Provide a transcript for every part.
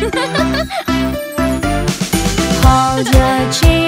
哈哈哈哈好热情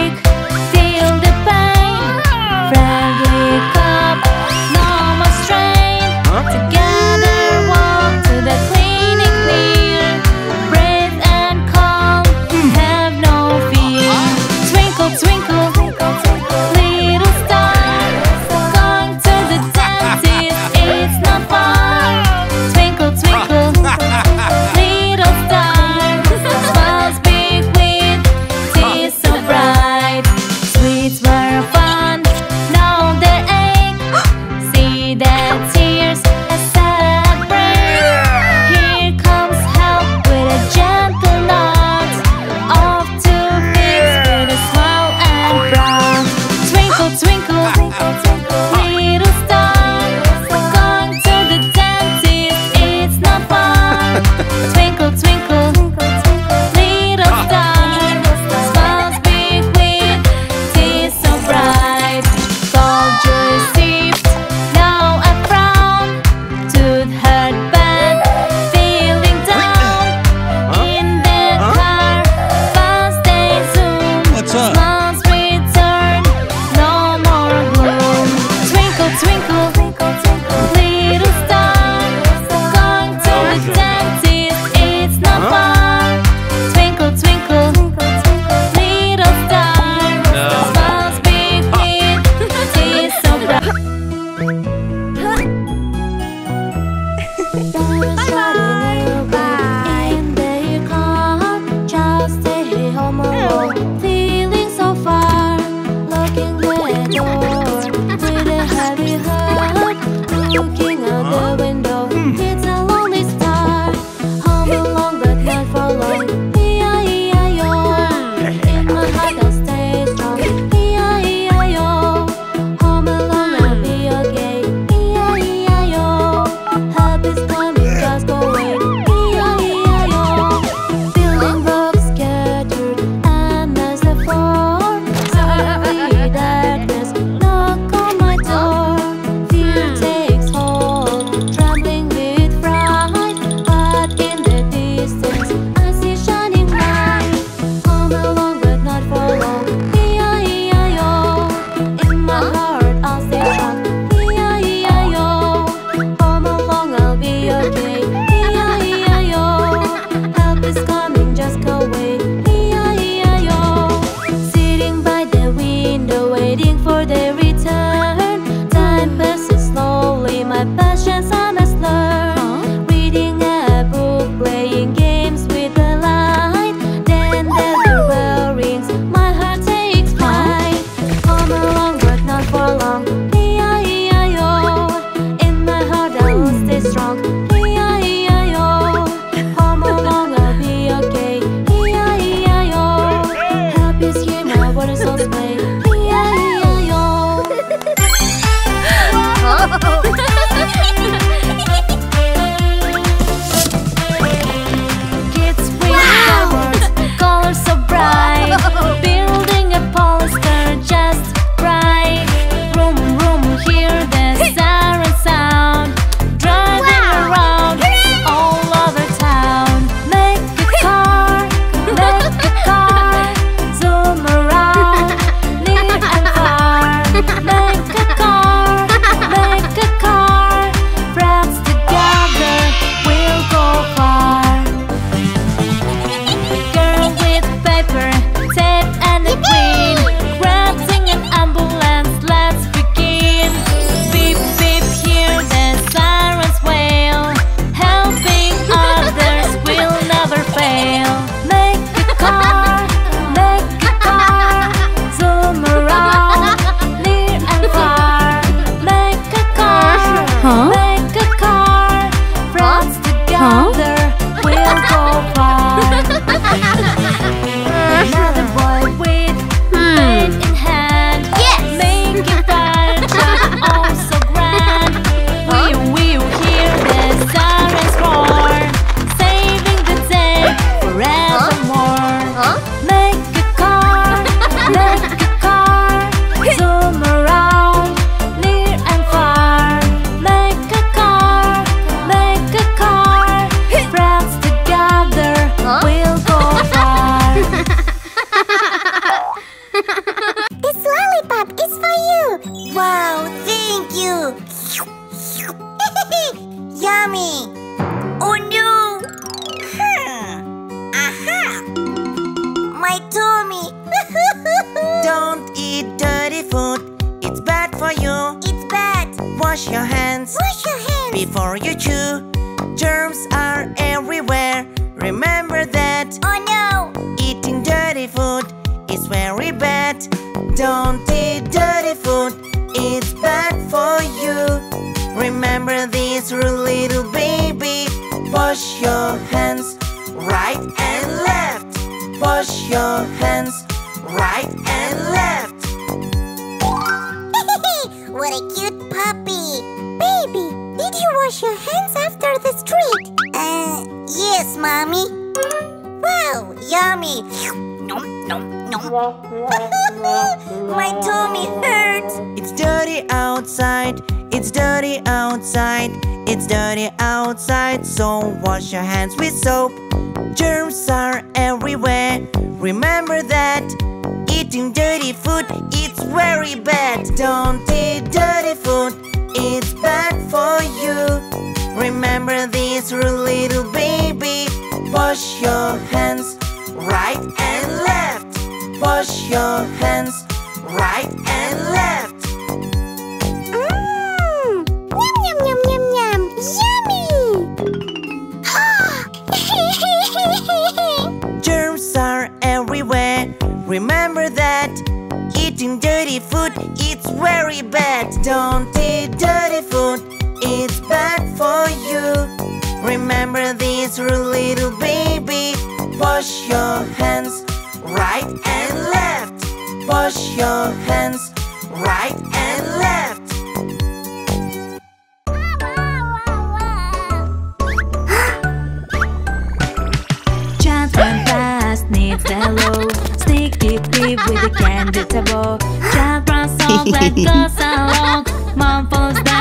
is very bad. Don't eat dirty food, it's bad for you. Remember this rule, little baby. Wash your hands right and left. Wash your hands right and left. what a cute puppy. Baby, did you wash your hands after the street? Uh, yes, mommy. Wow, yummy. Nom, nom, nom. My tummy hurts! It's dirty outside, it's dirty outside, it's dirty outside, so wash your hands with soap. Germs are everywhere, remember that. Eating dirty food, it's very bad. Don't eat dirty food, it's bad for you. Remember this little baby. Wash your hands right and left. Wash your hands right and left. Mmm! Yum, yum, yum, yum, yum! Yummy! Ah. Germs are everywhere. Remember that. Eating dirty food, it's very bad. Don't eat dirty food, it's bad for you. Remember this rule, little baby. Wash your hands right and left. Wash your hands right and left. Just run fast, needs the low. Sneak deep deep with the candy table. Just run so glad goes along. Mom follows that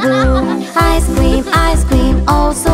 blue Ice cream, ice cream, oh so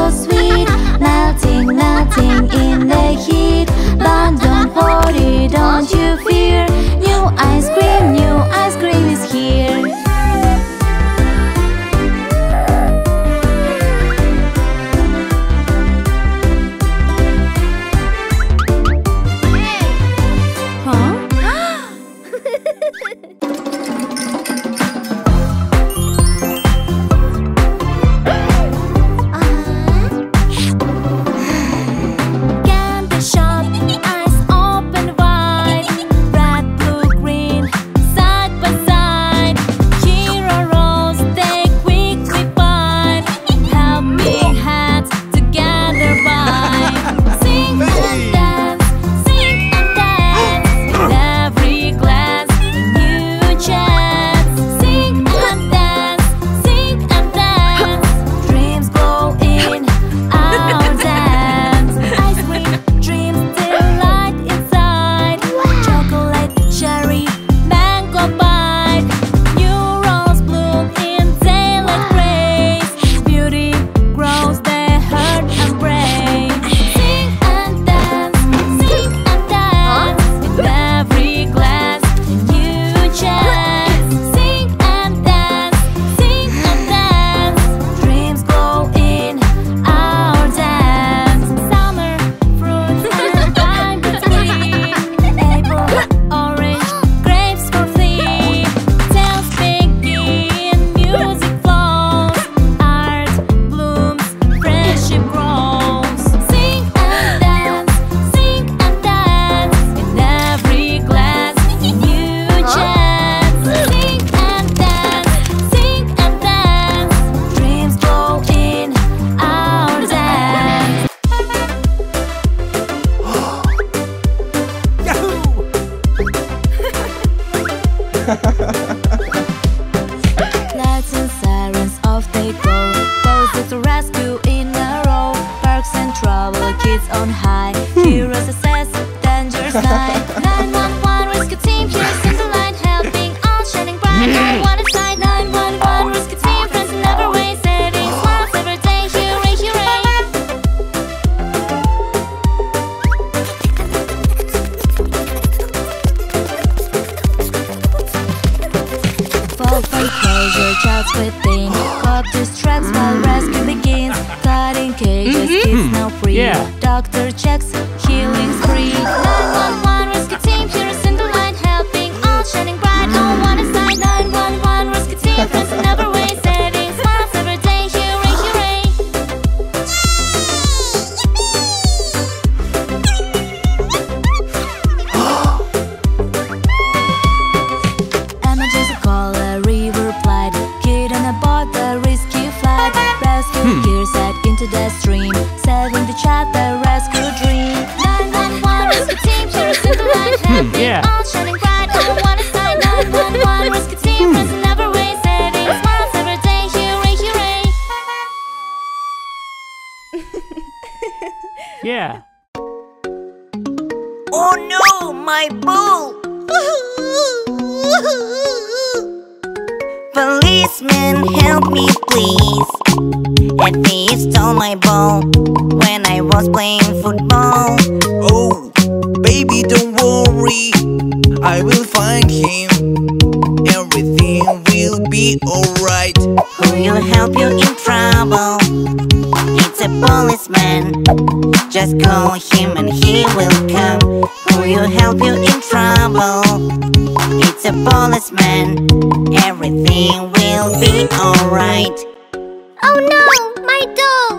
Policeman, help me please. A thief stole my ball When I was playing football. Oh, baby don't worry. I will find him. Everything will be alright. Who will help you in trouble? policeman Just call him and he will come. Who will help you in trouble? It's a policeman Everything will be alright. Oh no, my doll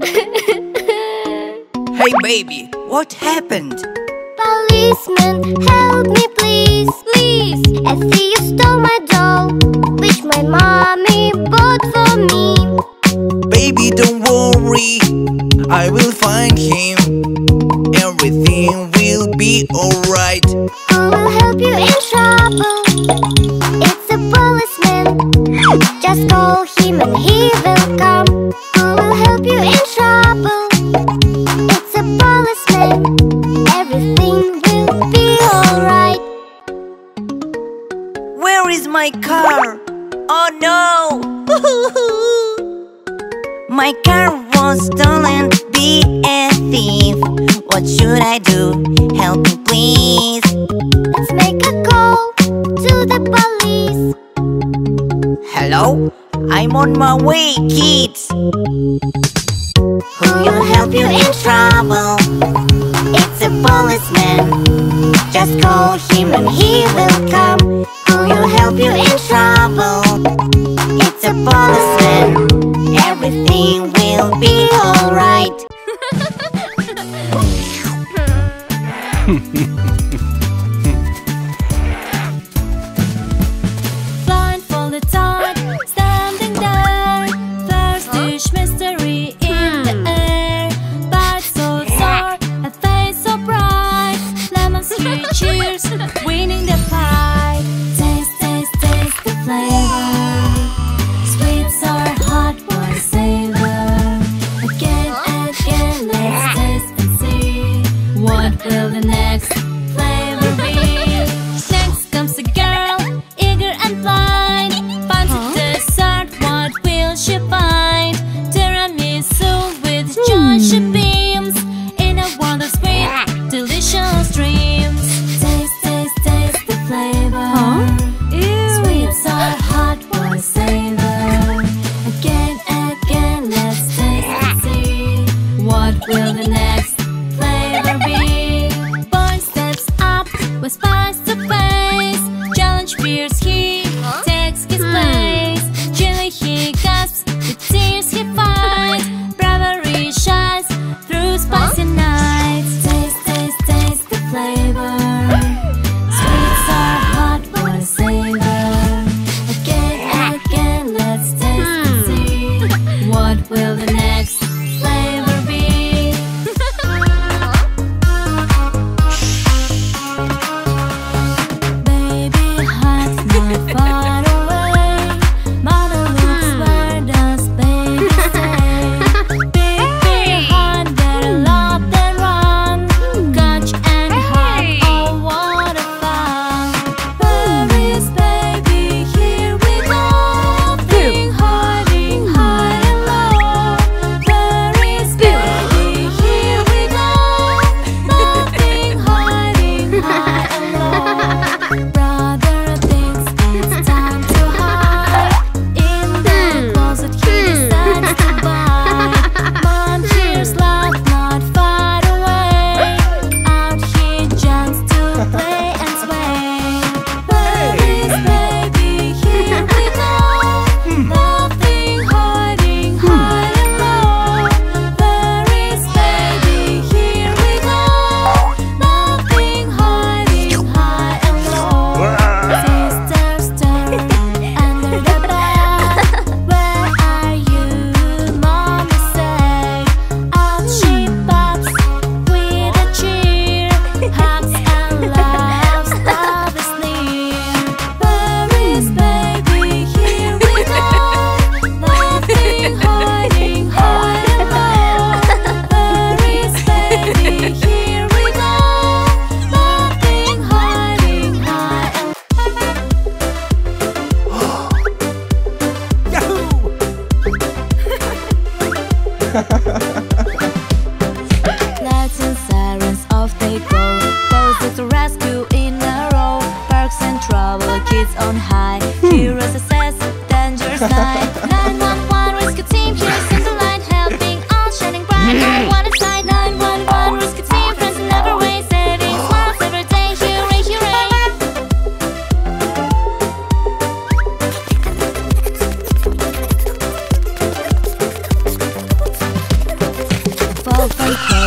Hey baby, what happened? Policeman, help me please, please. A thief stole my doll Which my mommy bought for me. Baby, don't worry, I will find him. Everything will be alright. Who will help you in trouble. It's a policeman. Just call him and he will come. Who will help you in trouble. It's a policeman. Everything will be alright. Where is my car? Oh no! My car was stolen, be a thief What should I do? Help me please Let's make a call to the police Hello? I'm on my way, kids Who will help you in trouble? It's a policeman Just call him and he will come Who will help you in trouble? the policeman Everything will be alright.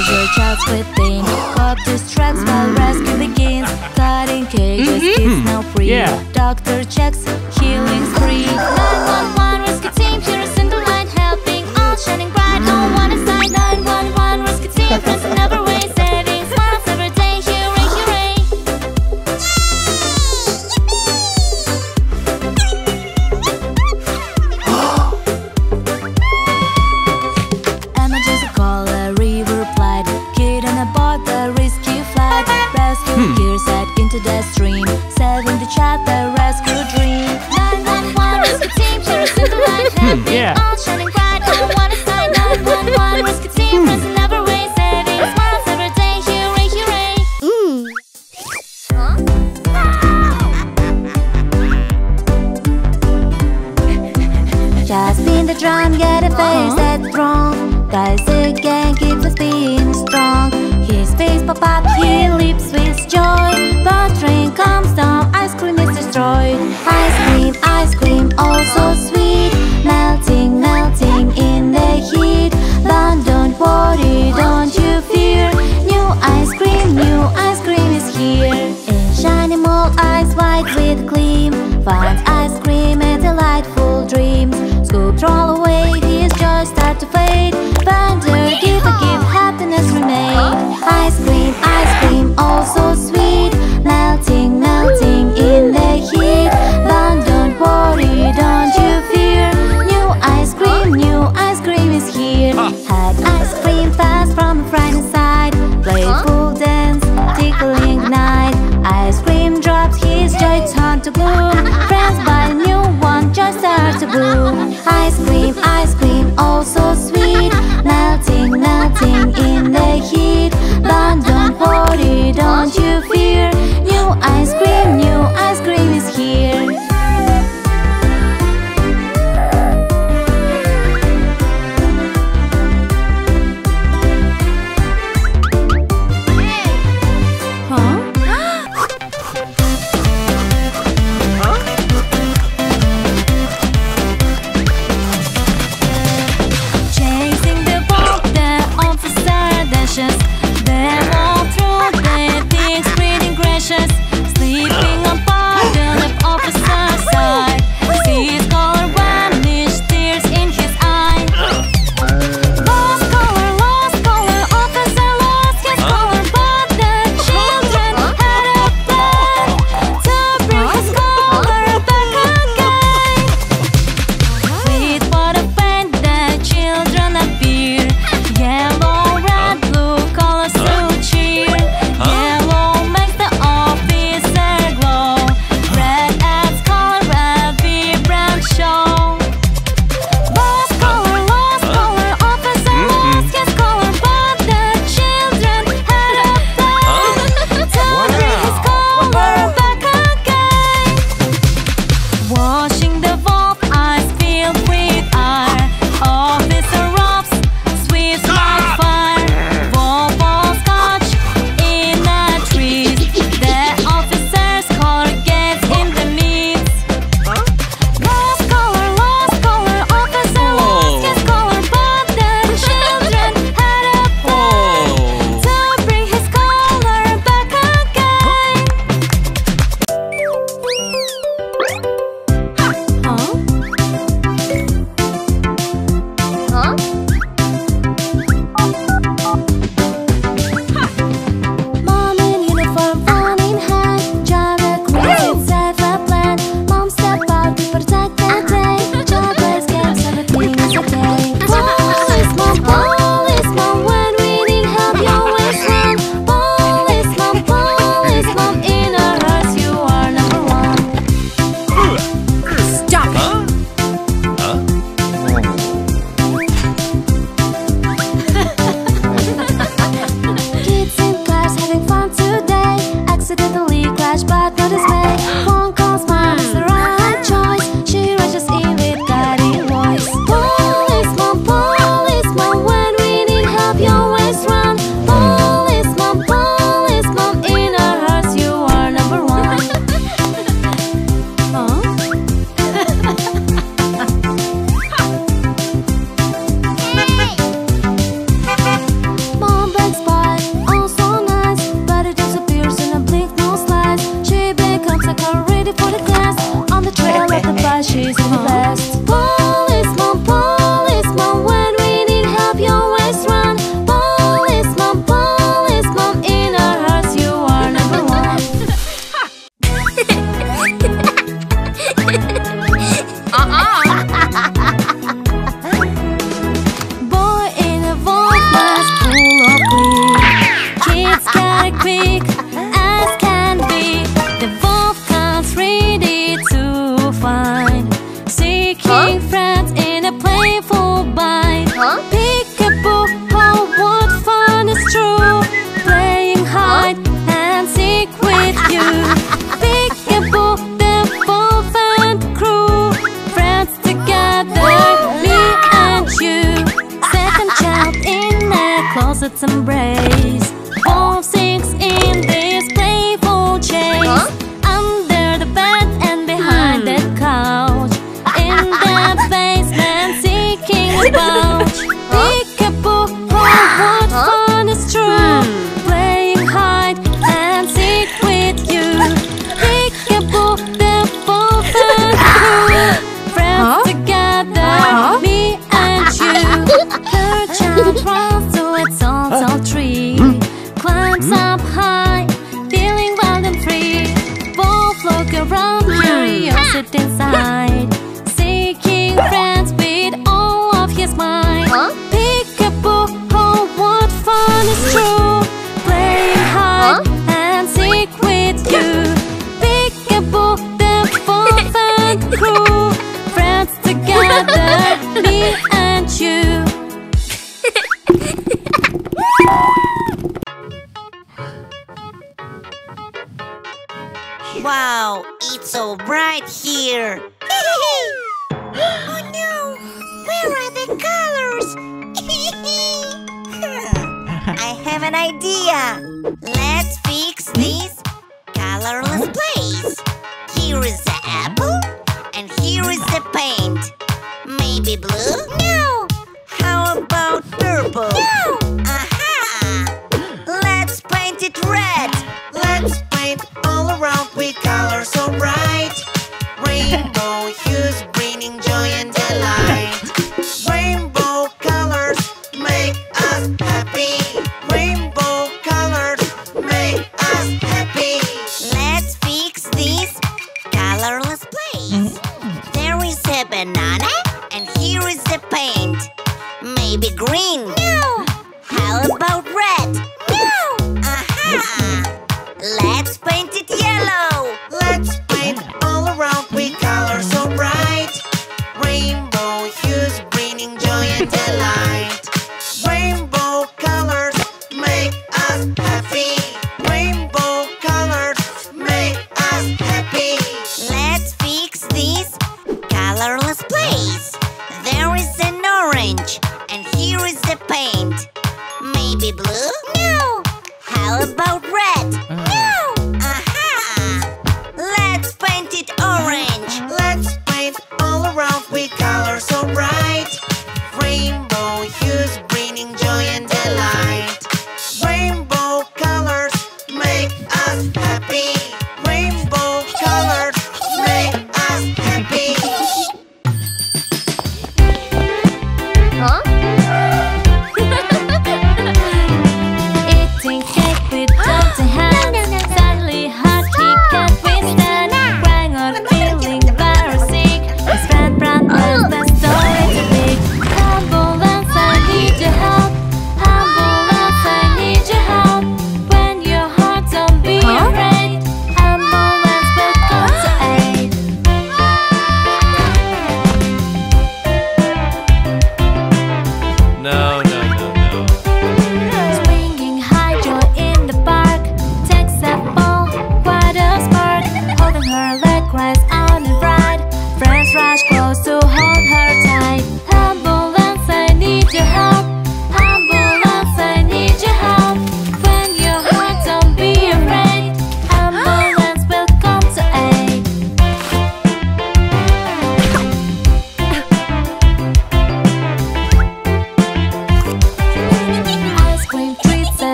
Cause your child's within Caught this tracks while rescue begins Cutting cages. mm -hmm. kids now free yeah. Doctor checks, healing spree 911 rescue team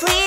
Where